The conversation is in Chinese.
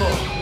错。